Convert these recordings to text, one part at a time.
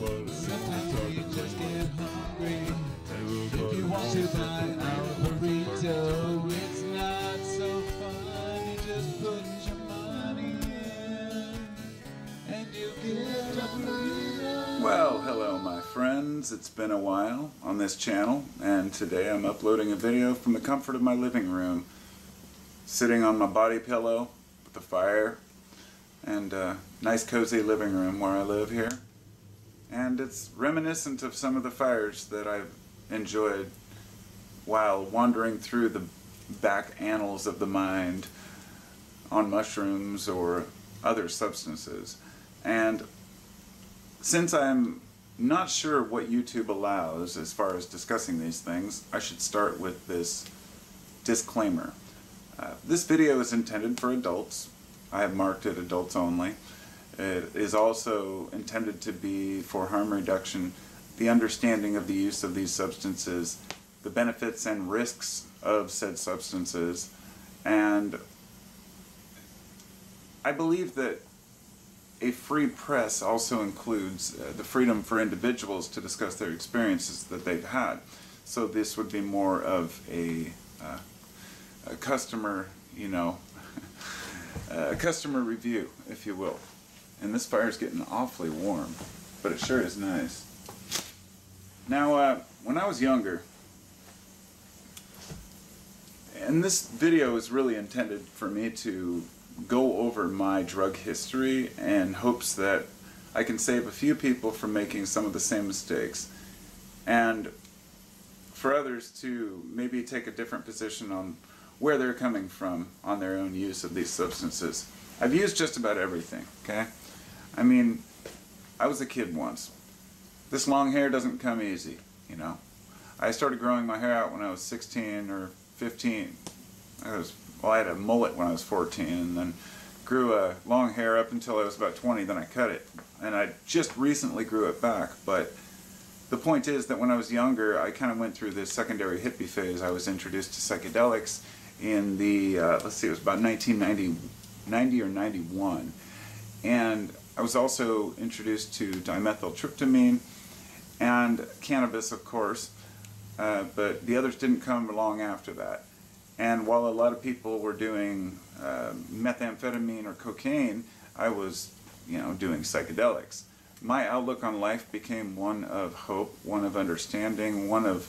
Wants. Sometimes just get hungry. If you want to buy a burrito, it's not so just put your money in, and you get a burrito. Well, hello, my friends. It's been a while on this channel, and today I'm uploading a video from the comfort of my living room, sitting on my body pillow with the fire, and a nice, cozy living room where I live here. And it's reminiscent of some of the fires that I've enjoyed while wandering through the back annals of the mind on mushrooms or other substances. And since I'm not sure what YouTube allows as far as discussing these things, I should start with this disclaimer. Uh, this video is intended for adults. I have marked it adults only. It is also intended to be for harm reduction, the understanding of the use of these substances, the benefits and risks of said substances, and I believe that a free press also includes uh, the freedom for individuals to discuss their experiences that they've had. So this would be more of a, uh, a customer, you know, a customer review, if you will. And this fire's getting awfully warm, but it sure is nice. Now, uh, when I was younger, and this video is really intended for me to go over my drug history in hopes that I can save a few people from making some of the same mistakes and for others to maybe take a different position on where they're coming from on their own use of these substances. I've used just about everything, okay? I mean, I was a kid once. This long hair doesn't come easy, you know? I started growing my hair out when I was 16 or 15. I was well, I had a mullet when I was 14, and then grew a long hair up until I was about 20. Then I cut it, and I just recently grew it back. But the point is that when I was younger, I kind of went through this secondary hippie phase. I was introduced to psychedelics in the uh, let's see, it was about 1990, 90 or 91, and I was also introduced to dimethyltryptamine and cannabis, of course. Uh, but the others didn't come along after that. And while a lot of people were doing uh, methamphetamine or cocaine, I was, you know, doing psychedelics. My outlook on life became one of hope, one of understanding, one of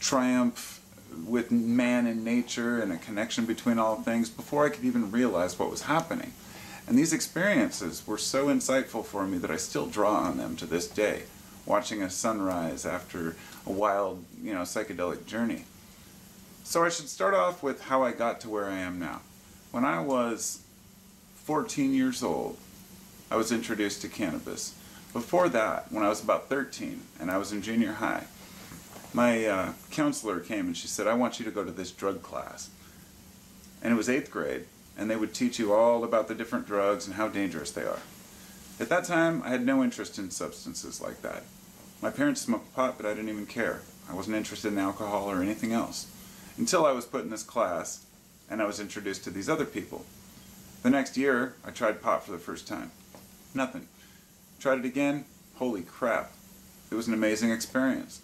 triumph with man and nature and a connection between all things before I could even realize what was happening. And these experiences were so insightful for me that I still draw on them to this day, watching a sunrise after a wild, you know, psychedelic journey. So I should start off with how I got to where I am now. When I was 14 years old, I was introduced to cannabis. Before that, when I was about 13 and I was in junior high, my uh, counselor came and she said, I want you to go to this drug class. And it was eighth grade, and they would teach you all about the different drugs and how dangerous they are. At that time, I had no interest in substances like that. My parents smoked pot, but I didn't even care. I wasn't interested in alcohol or anything else until I was put in this class and I was introduced to these other people. The next year, I tried pot for the first time. Nothing. Tried it again. Holy crap. It was an amazing experience.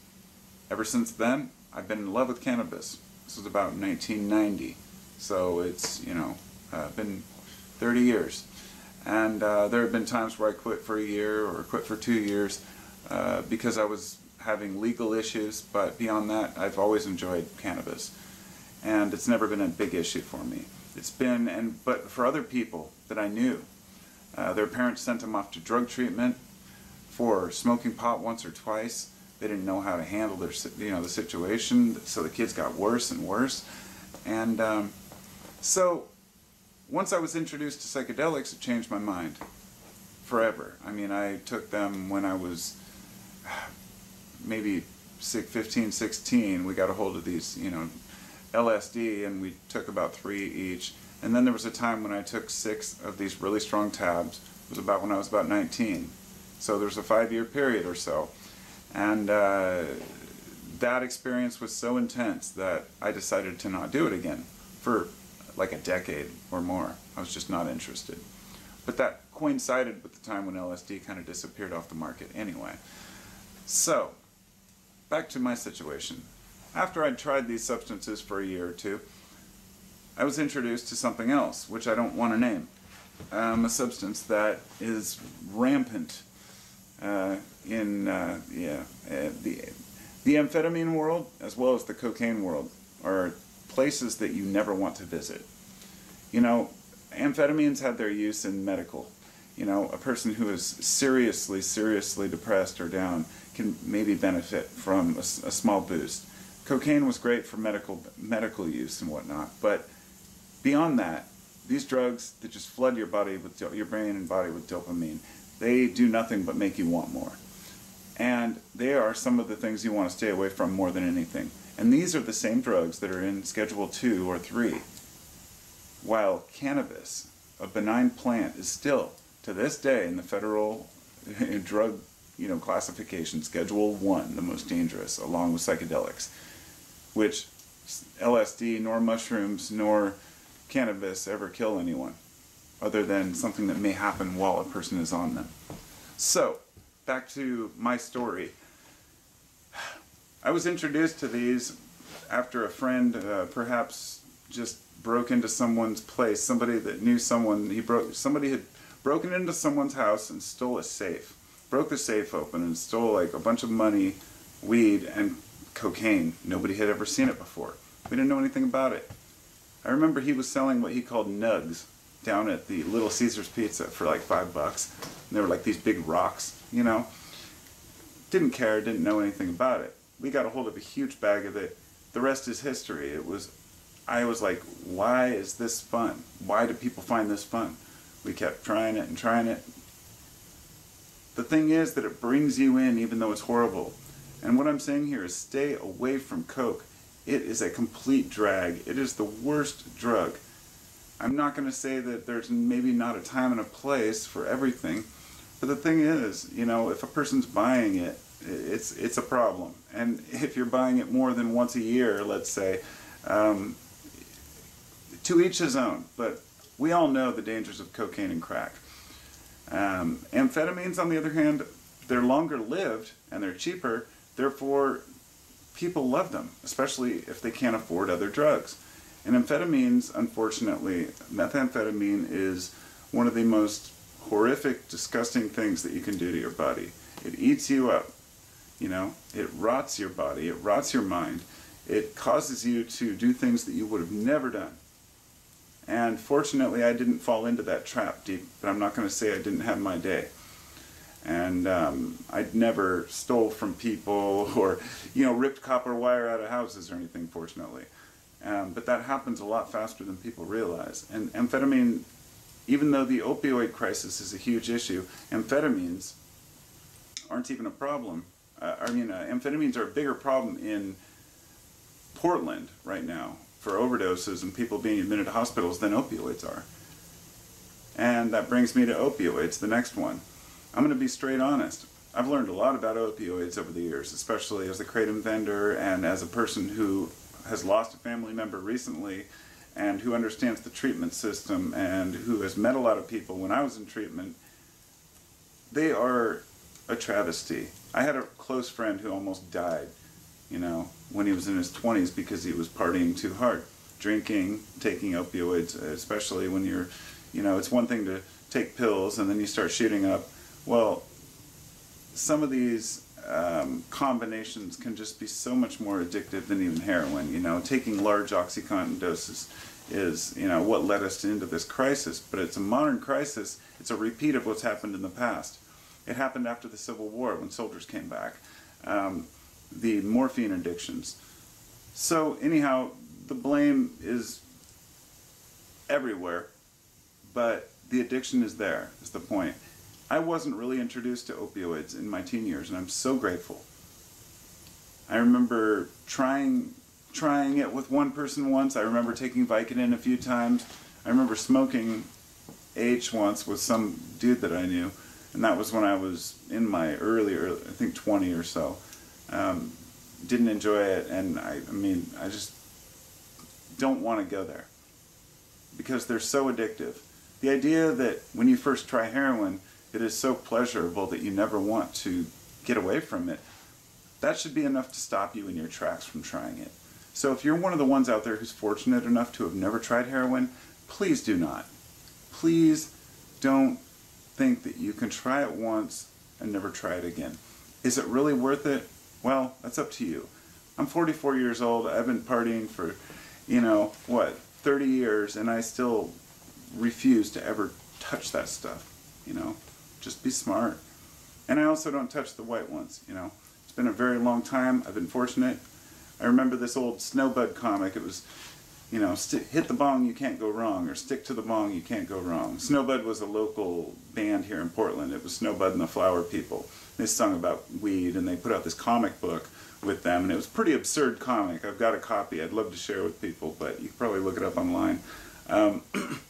Ever since then, I've been in love with cannabis. This was about 1990. So it's, you know, uh, been 30 years. And uh, there have been times where I quit for a year or quit for two years uh, because I was having legal issues, but beyond that, I've always enjoyed cannabis. And it's never been a big issue for me. It's been, and but for other people that I knew, uh, their parents sent them off to drug treatment for smoking pot once or twice. They didn't know how to handle their, you know, the situation, so the kids got worse and worse. And um, so, once I was introduced to psychedelics, it changed my mind forever. I mean, I took them when I was maybe 15, 16, we got a hold of these, you know, LSD, and we took about three each. And then there was a time when I took six of these really strong tabs. It was about when I was about 19. So there's a five-year period or so. And uh, that experience was so intense that I decided to not do it again for like a decade or more. I was just not interested. But that coincided with the time when LSD kind of disappeared off the market anyway. So, back to my situation. After I'd tried these substances for a year or two, I was introduced to something else, which I don't want to name. Um, a substance that is rampant in uh, yeah uh, the the amphetamine world as well as the cocaine world are places that you never want to visit. You know, amphetamines had their use in medical. You know, a person who is seriously, seriously depressed or down can maybe benefit from a, a small boost. Cocaine was great for medical medical use and whatnot, but beyond that, these drugs that just flood your body with your brain and body with dopamine, they do nothing but make you want more. And they are some of the things you want to stay away from more than anything. And these are the same drugs that are in Schedule 2 or 3. While cannabis, a benign plant, is still, to this day, in the federal drug you know, classification, Schedule 1, the most dangerous, along with psychedelics, which LSD, nor mushrooms, nor cannabis ever kill anyone, other than something that may happen while a person is on them. So, back to my story. I was introduced to these after a friend uh, perhaps just broke into someone's place. Somebody that knew someone, he broke, somebody had broken into someone's house and stole a safe. Broke the safe open and stole like a bunch of money, weed, and cocaine. Nobody had ever seen it before. We didn't know anything about it. I remember he was selling what he called nugs down at the Little Caesars Pizza for like five bucks. And they were like these big rocks, you know. Didn't care, didn't know anything about it. We got a hold of a huge bag of it. The rest is history. It was, I was like, why is this fun? Why do people find this fun? We kept trying it and trying it. The thing is that it brings you in even though it's horrible. And what I'm saying here is stay away from Coke. It is a complete drag. It is the worst drug. I'm not going to say that there's maybe not a time and a place for everything, but the thing is, you know, if a person's buying it, it's it's a problem. And if you're buying it more than once a year, let's say, um, to each his own. But we all know the dangers of cocaine and crack. Um, amphetamines, on the other hand, they're longer lived and they're cheaper. Therefore, people love them, especially if they can't afford other drugs. And amphetamines, unfortunately, methamphetamine is one of the most horrific, disgusting things that you can do to your body. It eats you up. You know, it rots your body, it rots your mind, it causes you to do things that you would have never done. And fortunately, I didn't fall into that trap deep, but I'm not going to say I didn't have my day. And um, I'd never stole from people or, you know, ripped copper wire out of houses or anything, fortunately. Um, but that happens a lot faster than people realize. And amphetamine, even though the opioid crisis is a huge issue, amphetamines aren't even a problem. Uh, I mean, uh, amphetamines are a bigger problem in Portland right now for overdoses and people being admitted to hospitals than opioids are. And that brings me to opioids, the next one. I'm going to be straight honest. I've learned a lot about opioids over the years, especially as a kratom vendor and as a person who has lost a family member recently and who understands the treatment system and who has met a lot of people when I was in treatment. They are a travesty. I had a close friend who almost died, you know, when he was in his 20s because he was partying too hard, drinking, taking opioids, especially when you're, you know, it's one thing to take pills and then you start shooting up. Well, some of these um, combinations can just be so much more addictive than even heroin. You know, taking large OxyContin doses is, you know, what led us into this crisis. But it's a modern crisis. It's a repeat of what's happened in the past. It happened after the Civil War when soldiers came back. Um, the morphine addictions. So anyhow, the blame is everywhere, but the addiction is there. Is the point. I wasn't really introduced to opioids in my teen years, and I'm so grateful. I remember trying trying it with one person once. I remember taking Vicodin a few times. I remember smoking H once with some dude that I knew, and that was when I was in my early, early I think 20 or so. Um, didn't enjoy it, and I, I mean, I just don't want to go there because they're so addictive. The idea that when you first try heroin, it is so pleasurable that you never want to get away from it, that should be enough to stop you in your tracks from trying it. So if you're one of the ones out there who's fortunate enough to have never tried heroin, please do not. Please don't think that you can try it once and never try it again. Is it really worth it? Well, that's up to you. I'm 44 years old. I've been partying for, you know, what, 30 years, and I still refuse to ever touch that stuff. You know, just be smart. And I also don't touch the white ones. You know, it's been a very long time. I've been fortunate. I remember this old Snowbud comic. It was, you know, hit the bong, you can't go wrong, or stick to the bong, you can't go wrong. Snowbud was a local band here in Portland. It was Snowbud and the Flower People. They sung about weed, and they put out this comic book with them, and it was pretty absurd comic. I've got a copy. I'd love to share with people, but you can probably look it up online. Um,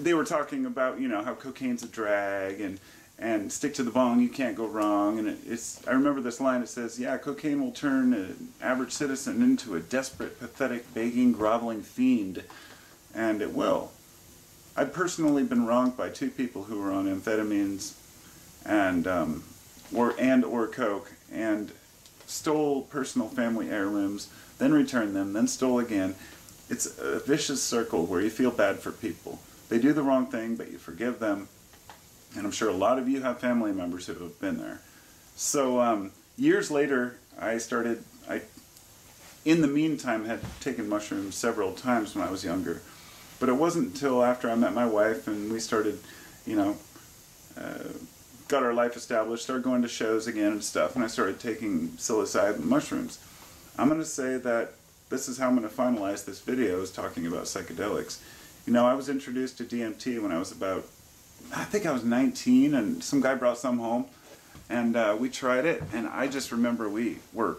they were talking about, you know, how cocaine's a drag, and and stick to the bong, you can't go wrong. And it, it's, I remember this line, it says, yeah, cocaine will turn an average citizen into a desperate, pathetic, begging, groveling fiend. And it will. I've personally been wronged by two people who were on amphetamines and, um, or, and or coke and stole personal family heirlooms, then returned them, then stole again. It's a vicious circle where you feel bad for people. They do the wrong thing, but you forgive them and I'm sure a lot of you have family members who have been there. So um, years later, I started. I, in the meantime, had taken mushrooms several times when I was younger, but it wasn't until after I met my wife and we started, you know, uh, got our life established, started going to shows again and stuff, and I started taking psilocybin mushrooms. I'm going to say that this is how I'm going to finalize this video is talking about psychedelics. You know, I was introduced to DMT when I was about I think I was 19, and some guy brought some home, and uh, we tried it, and I just remember we were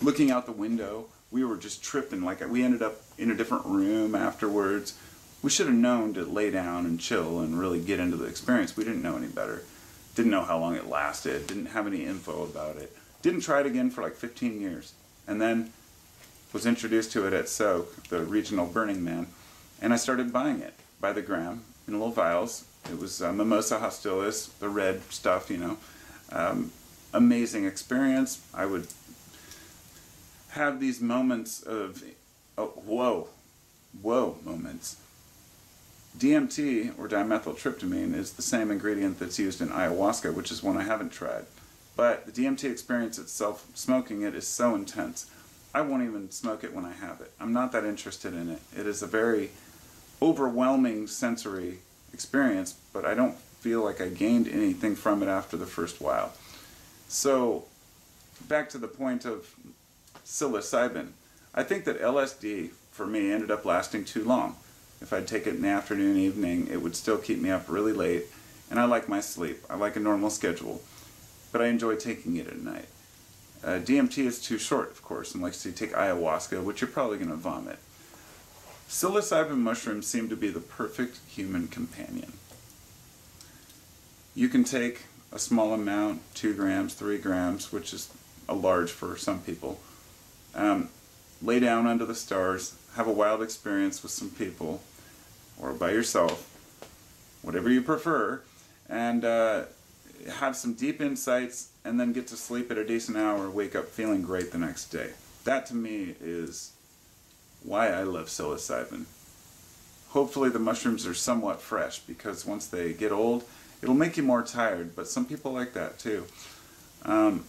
looking out the window. We were just tripping. Like we ended up in a different room afterwards. We should have known to lay down and chill and really get into the experience. We didn't know any better. Didn't know how long it lasted. Didn't have any info about it. Didn't try it again for like 15 years, and then was introduced to it at Soak, the regional Burning Man, and I started buying it by the gram in little vials it was uh, Mimosa Hostilis, the red stuff, you know. Um, amazing experience. I would have these moments of, oh, whoa, whoa moments. DMT, or dimethyltryptamine, is the same ingredient that's used in ayahuasca, which is one I haven't tried. But the DMT experience itself, smoking it, is so intense. I won't even smoke it when I have it. I'm not that interested in it. It is a very overwhelming sensory experience, but I don't feel like I gained anything from it after the first while. So, back to the point of psilocybin. I think that LSD, for me, ended up lasting too long. If I'd take it in the afternoon, evening, it would still keep me up really late, and I like my sleep. I like a normal schedule, but I enjoy taking it at night. Uh, DMT is too short, of course, unless you take ayahuasca, which you're probably going to vomit. Psilocybin mushrooms seem to be the perfect human companion. You can take a small amount, 2 grams, 3 grams, which is a large for some people, um, lay down under the stars, have a wild experience with some people, or by yourself, whatever you prefer, and uh, have some deep insights, and then get to sleep at a decent hour, wake up feeling great the next day. That to me is why I love psilocybin. Hopefully the mushrooms are somewhat fresh because once they get old, it'll make you more tired, but some people like that too. Um,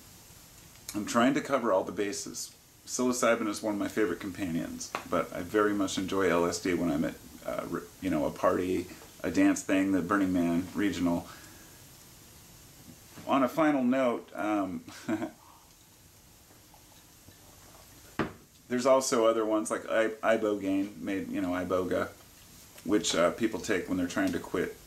I'm trying to cover all the bases. Psilocybin is one of my favorite companions, but I very much enjoy LSD when I'm at, uh, you know, a party, a dance thing, the Burning Man regional. On a final note, um, There's also other ones like ibogaine, made you know iboga, which uh, people take when they're trying to quit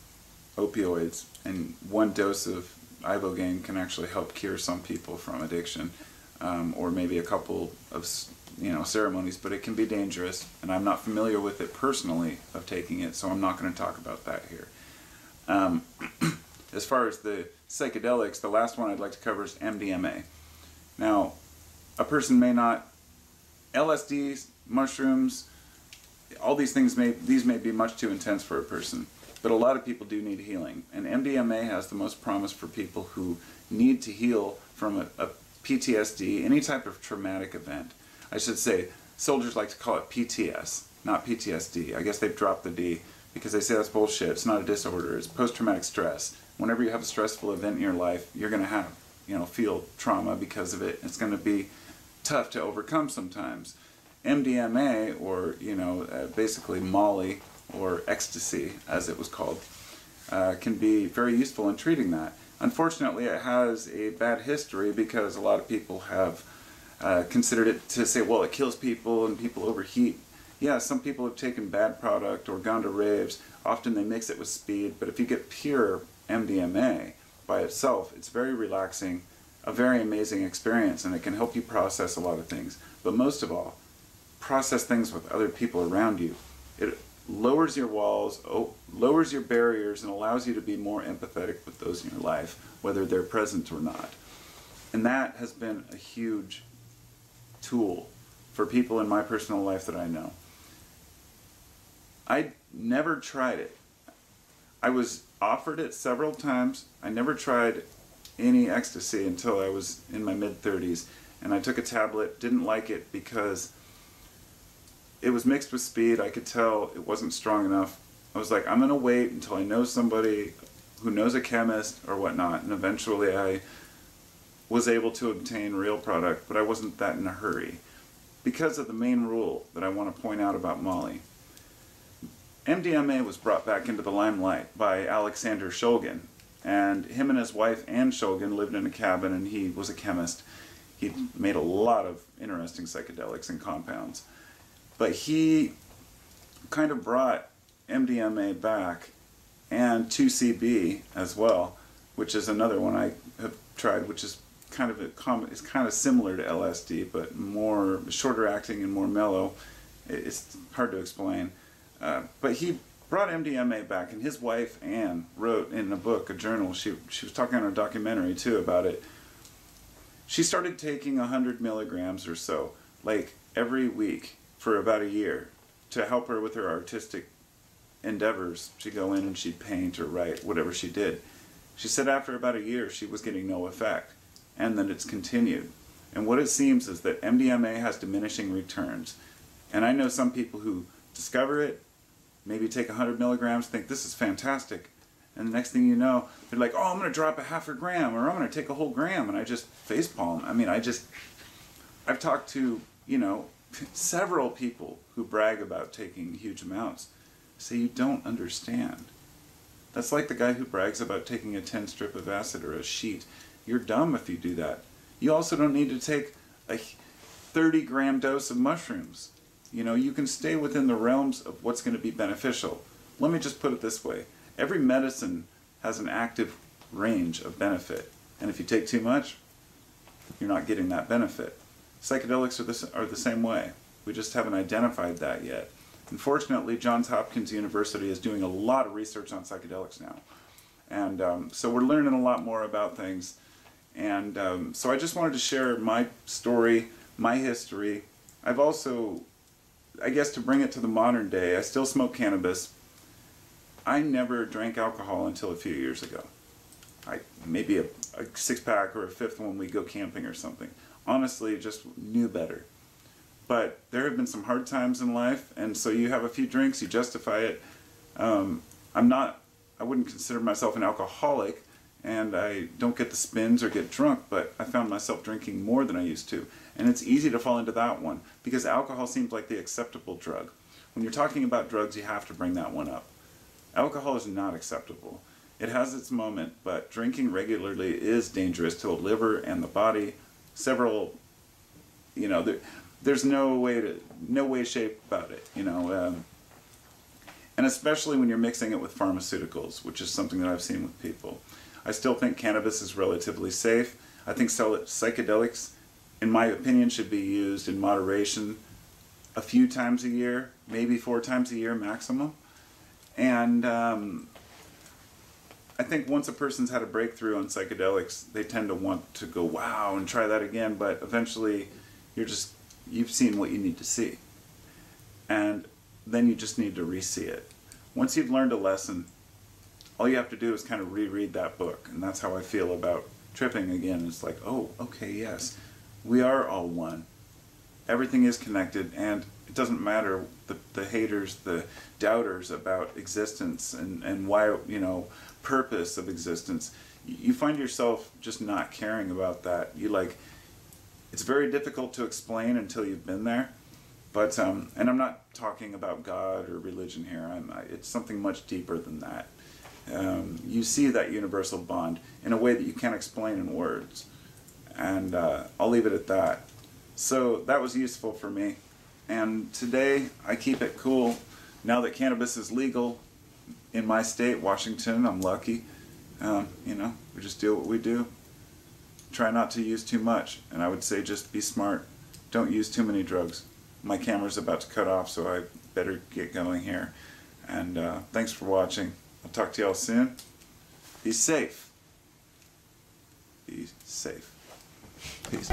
opioids, and one dose of ibogaine can actually help cure some people from addiction, um, or maybe a couple of you know ceremonies. But it can be dangerous, and I'm not familiar with it personally of taking it, so I'm not going to talk about that here. Um, as far as the psychedelics, the last one I'd like to cover is MDMA. Now, a person may not LSD, mushrooms, all these things may these may be much too intense for a person. but a lot of people do need healing. And MDMA has the most promise for people who need to heal from a, a PTSD, any type of traumatic event. I should say, soldiers like to call it PTS, not PTSD. I guess they've dropped the D because they say that's bullshit. It's not a disorder. It's post-traumatic stress. Whenever you have a stressful event in your life, you're going to have, you know, feel trauma because of it. It's going to be tough to overcome sometimes. MDMA, or you know, uh, basically Molly or ecstasy, as it was called, uh, can be very useful in treating that. Unfortunately, it has a bad history because a lot of people have uh, considered it to say, well, it kills people and people overheat. Yeah, some people have taken bad product or gone to raves. Often they mix it with speed, but if you get pure MDMA by itself, it's very relaxing, a very amazing experience, and it can help you process a lot of things. But most of all, process things with other people around you. It lowers your walls, lowers your barriers, and allows you to be more empathetic with those in your life, whether they're present or not. And that has been a huge tool for people in my personal life that I know. I never tried it. I was offered it several times. I never tried any ecstasy until I was in my mid 30s. And I took a tablet, didn't like it because it was mixed with speed. I could tell it wasn't strong enough. I was like, I'm going to wait until I know somebody who knows a chemist or whatnot. And eventually I was able to obtain real product, but I wasn't that in a hurry. Because of the main rule that I want to point out about Molly. MDMA was brought back into the limelight by Alexander Shulgin, and him and his wife Ann Shulgin lived in a cabin, and he was a chemist. He made a lot of interesting psychedelics and compounds, but he kind of brought MDMA back and 2CB as well, which is another one I have tried, which is kind of a common, it's kind of similar to LSD, but more shorter acting and more mellow. It's hard to explain. Uh, but he brought MDMA back, and his wife Ann wrote in a book, a journal. She she was talking on a documentary too about it. She started taking hundred milligrams or so, like every week for about a year, to help her with her artistic endeavors. She'd go in and she'd paint or write, whatever she did. She said after about a year she was getting no effect, and then it's continued. And what it seems is that MDMA has diminishing returns. And I know some people who discover it, maybe take 100 milligrams, think this is fantastic. And the next thing you know, they're like, oh, I'm going to drop a half a gram or I'm going to take a whole gram. And I just facepalm. I mean, I just, I've talked to, you know, several people who brag about taking huge amounts. Say, you don't understand. That's like the guy who brags about taking a 10 strip of acid or a sheet. You're dumb if you do that. You also don't need to take a 30 gram dose of mushrooms. You know, you can stay within the realms of what's going to be beneficial. Let me just put it this way every medicine has an active range of benefit. And if you take too much, you're not getting that benefit. Psychedelics are the, are the same way. We just haven't identified that yet. Unfortunately, Johns Hopkins University is doing a lot of research on psychedelics now. And um, so we're learning a lot more about things. And um, so I just wanted to share my story, my history. I've also I guess to bring it to the modern day, I still smoke cannabis. I never drank alcohol until a few years ago. I maybe a, a six pack or a fifth when we go camping or something. Honestly, just knew better. But there have been some hard times in life, and so you have a few drinks, you justify it. Um, I'm not. I wouldn't consider myself an alcoholic, and I don't get the spins or get drunk, but I found myself drinking more than I used to. And it's easy to fall into that one because alcohol seems like the acceptable drug. When you're talking about drugs, you have to bring that one up. Alcohol is not acceptable. It has its moment, but drinking regularly is dangerous to the liver and the body. Several, you know, there, there's no way to, no way shape about it, you know. Um, and especially when you're mixing it with pharmaceuticals, which is something that I've seen with people. I still think cannabis is relatively safe. I think psychedelics in my opinion, should be used in moderation a few times a year, maybe four times a year maximum. And um, I think once a person's had a breakthrough on psychedelics, they tend to want to go, wow, and try that again. But eventually, you're just, you've seen what you need to see. And then you just need to re see it. Once you've learned a lesson, all you have to do is kind of reread that book, and that's how I feel about tripping again. It's like, oh, okay, yes, we are all one. Everything is connected, and it doesn't matter the, the haters, the doubters about existence and, and why, you know, purpose of existence. You find yourself just not caring about that. You like, it's very difficult to explain until you've been there. But um, and I'm not talking about God or religion here. I'm, it's something much deeper than that. Um, you see that universal bond in a way that you can't explain in words, and uh, I'll leave it at that. So that was useful for me, and today I keep it cool. Now that cannabis is legal in my state, Washington, I'm lucky. Um, you know, we just do what we do. Try not to use too much, and I would say just be smart. Don't use too many drugs my camera's about to cut off, so I better get going here. And uh, thanks for watching. I'll talk to y'all soon. Be safe. Be safe. Peace.